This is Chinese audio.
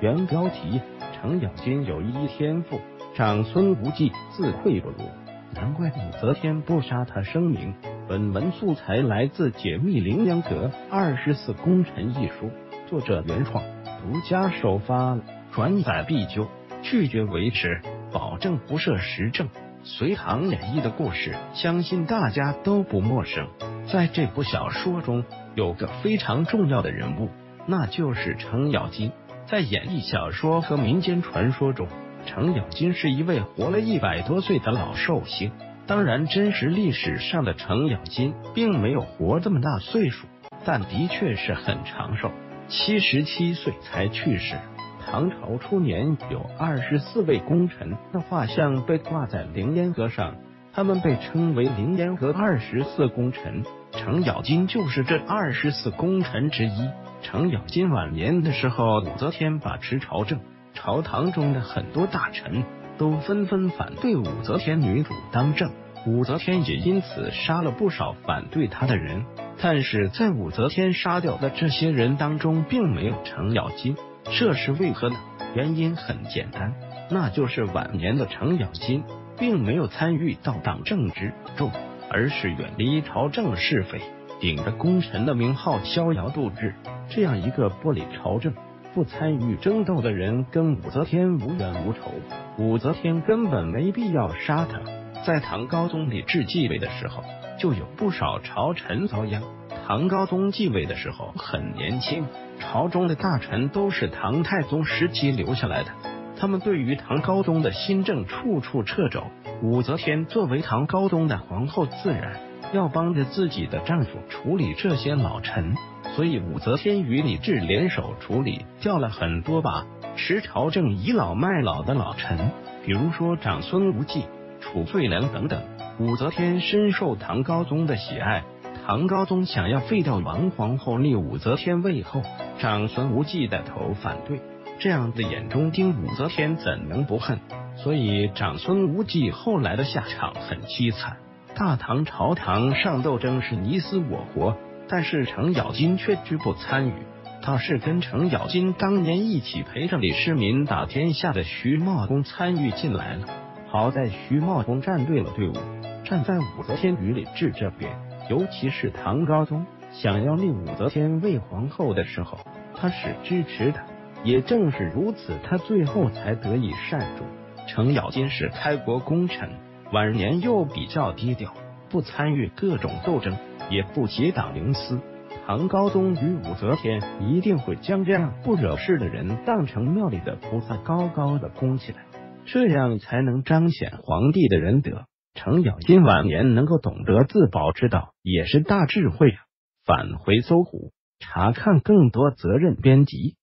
原标题：程咬金有一天赋，长孙无忌自愧不如，难怪武则天不杀他声明。本文素材来自《解密凌烟阁二十四功臣》一书，作者原创，独家首发，转载必究，拒绝维持，保证不涉时政。《隋唐演义》的故事，相信大家都不陌生。在这部小说中，有个非常重要的人物，那就是程咬金。在演义小说和民间传说中，程咬金是一位活了一百多岁的老寿星。当然，真实历史上的程咬金并没有活这么大岁数，但的确是很长寿，七十七岁才去世。唐朝初年，有二十四位功臣的画像被挂在凌烟阁上，他们被称为凌烟阁二十四功臣。程咬金就是这二十四功臣之一。程咬金晚年的时候，武则天把持朝政，朝堂中的很多大臣都纷纷反对武则天女主当政，武则天也因此杀了不少反对她的人。但是在武则天杀掉的这些人当中，并没有程咬金。这是为何呢？原因很简单，那就是晚年的程咬金并没有参与到党政之中，而是远离朝政是非，顶着功臣的名号逍遥度日。这样一个不理朝政、不参与争斗的人，跟武则天无冤无仇，武则天根本没必要杀他。在唐高宗李治继位的时候，就有不少朝臣遭殃。唐高宗继位的时候很年轻。朝中的大臣都是唐太宗时期留下来的，他们对于唐高宗的新政处处掣肘。武则天作为唐高宗的皇后，自然要帮着自己的丈夫处理这些老臣，所以武则天与李治联手处理掉了很多把持朝政倚老卖老的老臣，比如说长孙无忌、褚遂良等等。武则天深受唐高宗的喜爱。唐高宗想要废掉王皇后，立武则天为后，长孙无忌带头反对，这样的眼中钉，武则天怎能不恨？所以长孙无忌后来的下场很凄惨。大唐朝堂上斗争是你死我活，但是程咬金却拒不参与，倒是跟程咬金当年一起陪着李世民打天下的徐茂公参与进来了。好在徐茂公站对了队伍，站在武则天与李治这边。尤其是唐高宗想要立武则天为皇后的时候，他是支持的。也正是如此，他最后才得以善终。程咬金是开国功臣，晚年又比较低调，不参与各种斗争，也不结党营私。唐高宗与武则天一定会将这样不惹事的人当成庙里的菩萨，高高的供起来，这样才能彰显皇帝的仁德。程咬金晚年能够懂得自保之道，也是大智慧啊！返回搜狐，查看更多责任编辑。